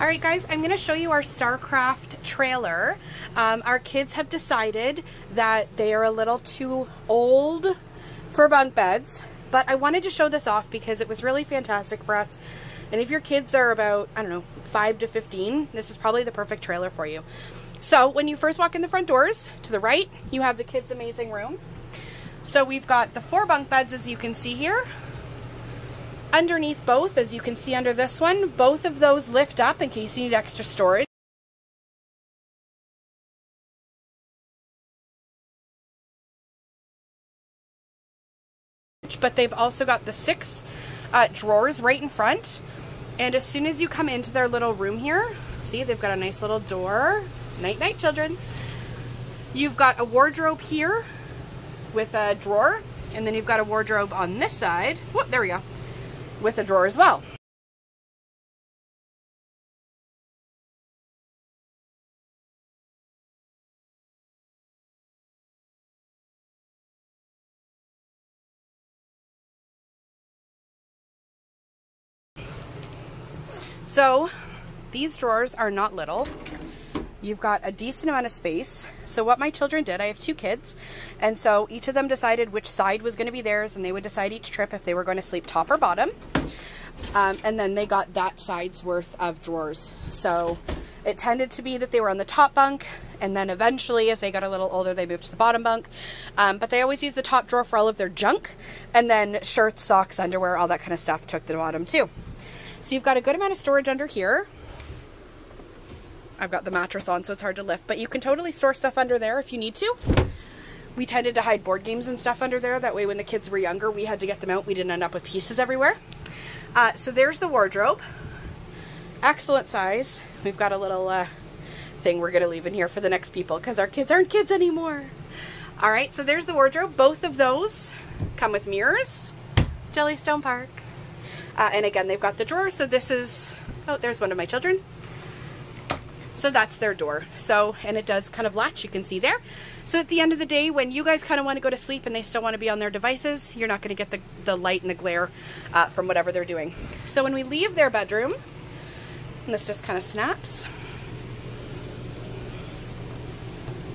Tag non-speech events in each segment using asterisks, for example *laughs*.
All right, guys, I'm going to show you our StarCraft trailer. Um, our kids have decided that they are a little too old for bunk beds, but I wanted to show this off because it was really fantastic for us. And if your kids are about, I don't know, 5 to 15, this is probably the perfect trailer for you. So when you first walk in the front doors, to the right, you have the kids' amazing room. So we've got the four bunk beds, as you can see here. Underneath both, as you can see under this one, both of those lift up in case you need extra storage. But they've also got the six uh, drawers right in front. And as soon as you come into their little room here, see they've got a nice little door. Night night children. You've got a wardrobe here with a drawer. And then you've got a wardrobe on this side. Whoop, there we go with a drawer as well. So these drawers are not little. You've got a decent amount of space. So what my children did, I have two kids, and so each of them decided which side was going to be theirs, and they would decide each trip if they were going to sleep top or bottom. Um, and then they got that side's worth of drawers. So it tended to be that they were on the top bunk, and then eventually, as they got a little older, they moved to the bottom bunk. Um, but they always use the top drawer for all of their junk, and then shirts, socks, underwear, all that kind of stuff took the bottom too. So you've got a good amount of storage under here. I've got the mattress on so it's hard to lift, but you can totally store stuff under there if you need to. We tended to hide board games and stuff under there. That way when the kids were younger, we had to get them out. We didn't end up with pieces everywhere. Uh, so there's the wardrobe. Excellent size. We've got a little uh, thing we're going to leave in here for the next people because our kids aren't kids anymore. All right, so there's the wardrobe. Both of those come with mirrors. Jellystone Park. Uh, and again, they've got the drawer. So this is, oh, there's one of my children. So that's their door. So, and it does kind of latch, you can see there. So at the end of the day, when you guys kind of want to go to sleep and they still want to be on their devices, you're not going to get the, the light and the glare uh, from whatever they're doing. So when we leave their bedroom, and this just kind of snaps.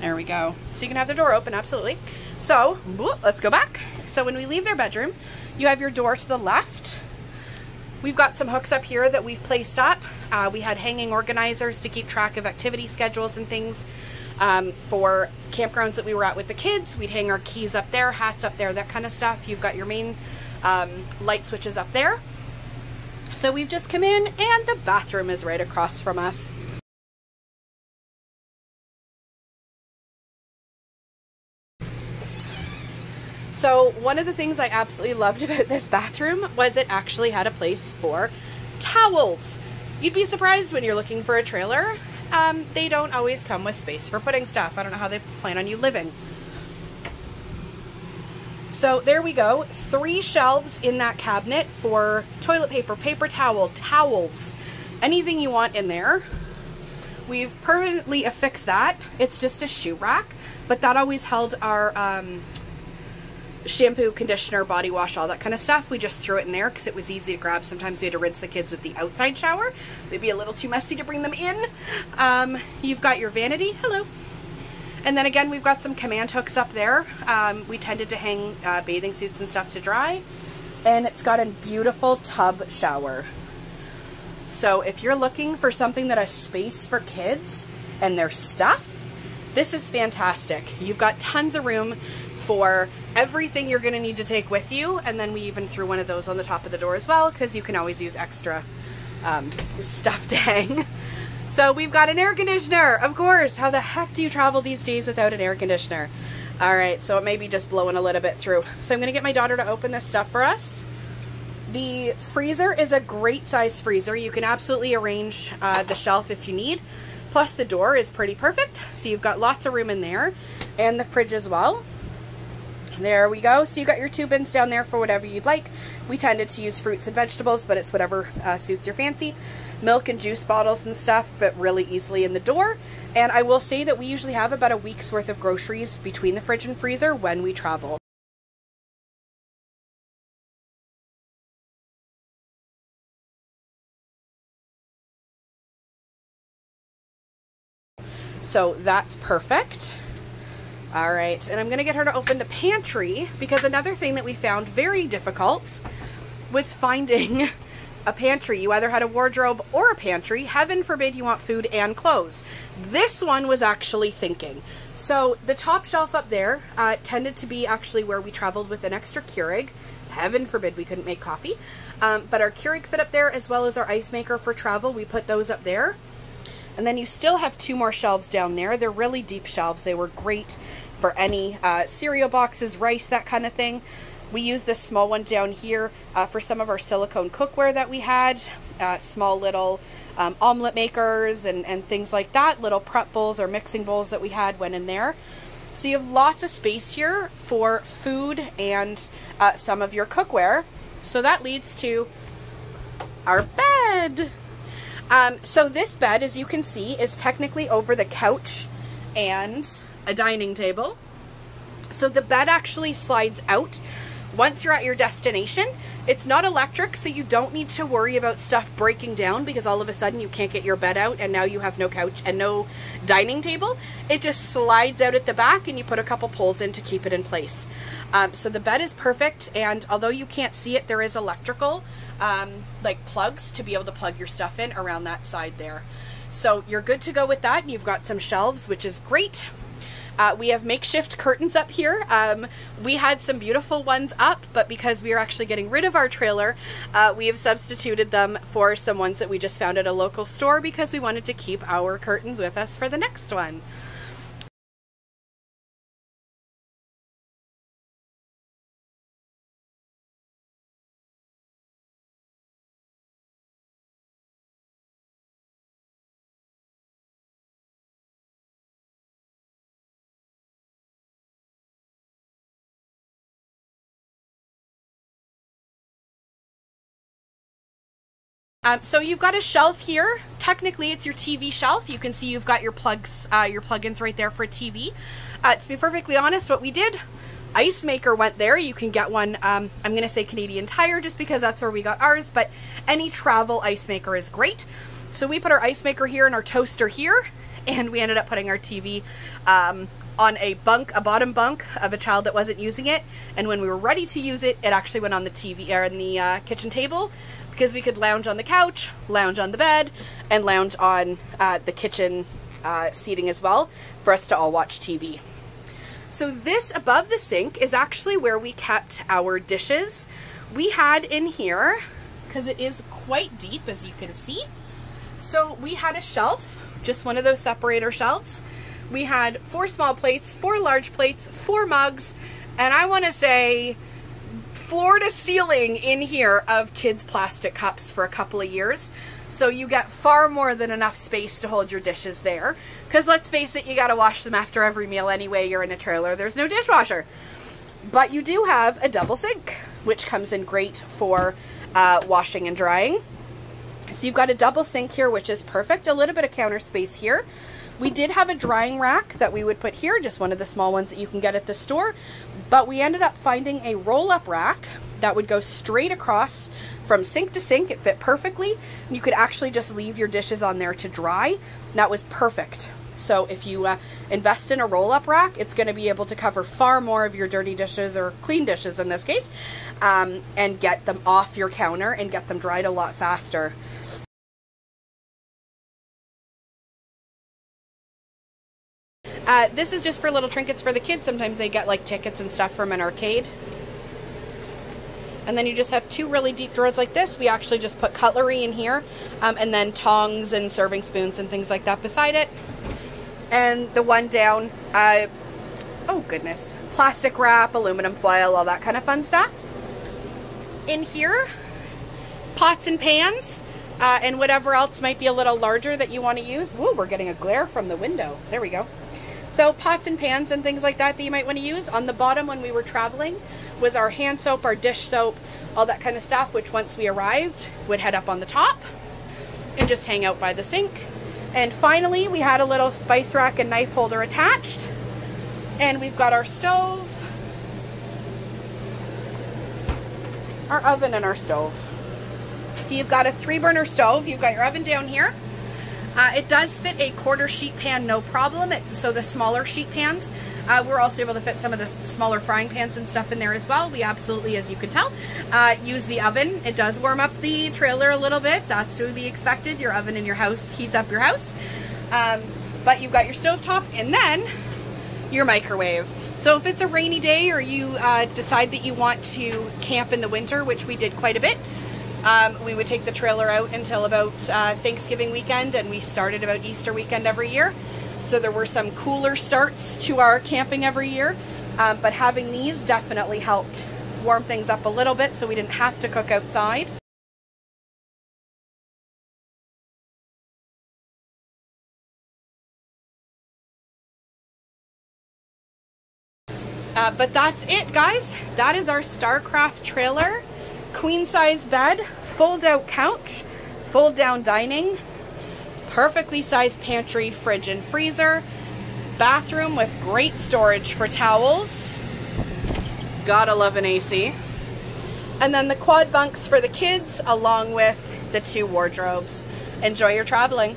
There we go. So you can have the door open, absolutely. So, let's go back. So when we leave their bedroom, you have your door to the left. We've got some hooks up here that we've placed up. Uh, we had hanging organizers to keep track of activity schedules and things um, for campgrounds that we were at with the kids. We'd hang our keys up there, hats up there, that kind of stuff. You've got your main um, light switches up there. So we've just come in and the bathroom is right across from us. So one of the things I absolutely loved *laughs* about this bathroom was it actually had a place for towels. You'd be surprised when you're looking for a trailer. Um, they don't always come with space for putting stuff. I don't know how they plan on you living. So there we go. Three shelves in that cabinet for toilet paper, paper towel, towels, anything you want in there. We've permanently affixed that. It's just a shoe rack, but that always held our um, shampoo, conditioner, body wash, all that kind of stuff. We just threw it in there because it was easy to grab. Sometimes we had to rinse the kids with the outside shower. Maybe a little too messy to bring them in. Um, you've got your vanity. Hello. And then again, we've got some command hooks up there. Um, we tended to hang uh, bathing suits and stuff to dry. And it's got a beautiful tub shower. So if you're looking for something that has space for kids and their stuff, this is fantastic. You've got tons of room for everything you're going to need to take with you. And then we even threw one of those on the top of the door as well because you can always use extra um, stuff to *laughs* hang. So we've got an air conditioner, of course. How the heck do you travel these days without an air conditioner? All right, so it may be just blowing a little bit through. So I'm gonna get my daughter to open this stuff for us. The freezer is a great size freezer. You can absolutely arrange uh, the shelf if you need. Plus the door is pretty perfect. So you've got lots of room in there and the fridge as well. There we go. So you got your two bins down there for whatever you'd like. We tended to use fruits and vegetables, but it's whatever uh, suits your fancy. Milk and juice bottles and stuff fit really easily in the door. And I will say that we usually have about a week's worth of groceries between the fridge and freezer when we travel. So that's perfect. All right, and I'm gonna get her to open the pantry because another thing that we found very difficult was finding *laughs* a pantry. You either had a wardrobe or a pantry. Heaven forbid you want food and clothes. This one was actually thinking. So the top shelf up there uh, tended to be actually where we traveled with an extra Keurig. Heaven forbid we couldn't make coffee. Um, but our Keurig fit up there as well as our ice maker for travel. We put those up there. And then you still have two more shelves down there. They're really deep shelves. They were great for any uh, cereal boxes, rice, that kind of thing. We use this small one down here uh, for some of our silicone cookware that we had, uh, small little um, omelet makers and, and things like that, little prep bowls or mixing bowls that we had went in there. So you have lots of space here for food and uh, some of your cookware. So that leads to our bed. Um, so this bed, as you can see, is technically over the couch and a dining table. So the bed actually slides out once you're at your destination, it's not electric, so you don't need to worry about stuff breaking down because all of a sudden you can't get your bed out and now you have no couch and no dining table. It just slides out at the back and you put a couple poles in to keep it in place. Um, so the bed is perfect and although you can't see it, there is electrical um, like plugs to be able to plug your stuff in around that side there. So you're good to go with that and you've got some shelves, which is great. Uh, we have makeshift curtains up here. Um, we had some beautiful ones up, but because we are actually getting rid of our trailer, uh, we have substituted them for some ones that we just found at a local store because we wanted to keep our curtains with us for the next one. Um, so you've got a shelf here. Technically, it's your TV shelf. You can see you've got your plugs, uh, your plugins right there for TV. Uh, to be perfectly honest, what we did, ice maker went there. You can get one. Um, I'm going to say Canadian Tire just because that's where we got ours. But any travel ice maker is great. So we put our ice maker here and our toaster here, and we ended up putting our TV um, on a bunk, a bottom bunk of a child that wasn't using it. And when we were ready to use it, it actually went on the TV or in the uh, kitchen table because we could lounge on the couch, lounge on the bed, and lounge on uh, the kitchen uh, seating as well for us to all watch TV. So this above the sink is actually where we kept our dishes. We had in here, because it is quite deep as you can see, so we had a shelf, just one of those separator shelves. We had four small plates, four large plates, four mugs, and I want to say floor to ceiling in here of kids plastic cups for a couple of years. So you get far more than enough space to hold your dishes there. Because let's face it, you got to wash them after every meal anyway. You're in a trailer. There's no dishwasher. But you do have a double sink, which comes in great for uh, washing and drying. So you've got a double sink here, which is perfect. A little bit of counter space here. We did have a drying rack that we would put here, just one of the small ones that you can get at the store, but we ended up finding a roll-up rack that would go straight across from sink to sink. It fit perfectly. You could actually just leave your dishes on there to dry. That was perfect. So if you uh, invest in a roll-up rack, it's going to be able to cover far more of your dirty dishes or clean dishes in this case um, and get them off your counter and get them dried a lot faster. Uh, this is just for little trinkets for the kids. Sometimes they get like tickets and stuff from an arcade. And then you just have two really deep drawers like this. We actually just put cutlery in here um, and then tongs and serving spoons and things like that beside it. And the one down, uh, oh goodness, plastic wrap, aluminum foil, all that kind of fun stuff. In here, pots and pans uh, and whatever else might be a little larger that you want to use. Woo, we're getting a glare from the window. There we go. So pots and pans and things like that that you might want to use. On the bottom when we were traveling was our hand soap, our dish soap, all that kind of stuff, which once we arrived would head up on the top and just hang out by the sink. And finally, we had a little spice rack and knife holder attached. And we've got our stove, our oven and our stove. So you've got a three burner stove. You've got your oven down here. Uh, it does fit a quarter sheet pan, no problem. It, so the smaller sheet pans, uh, we're also able to fit some of the smaller frying pans and stuff in there as well. We absolutely, as you can tell, uh, use the oven. It does warm up the trailer a little bit. That's to be expected. Your oven in your house heats up your house. Um, but you've got your stove top and then your microwave. So if it's a rainy day or you uh, decide that you want to camp in the winter, which we did quite a bit, um, we would take the trailer out until about uh, Thanksgiving weekend and we started about Easter weekend every year. So there were some cooler starts to our camping every year, um, but having these definitely helped warm things up a little bit so we didn't have to cook outside. Uh, but that's it, guys. That is our StarCraft trailer. Queen size bed, fold out couch, fold down dining, perfectly sized pantry, fridge, and freezer, bathroom with great storage for towels. Gotta love an AC. And then the quad bunks for the kids, along with the two wardrobes. Enjoy your traveling.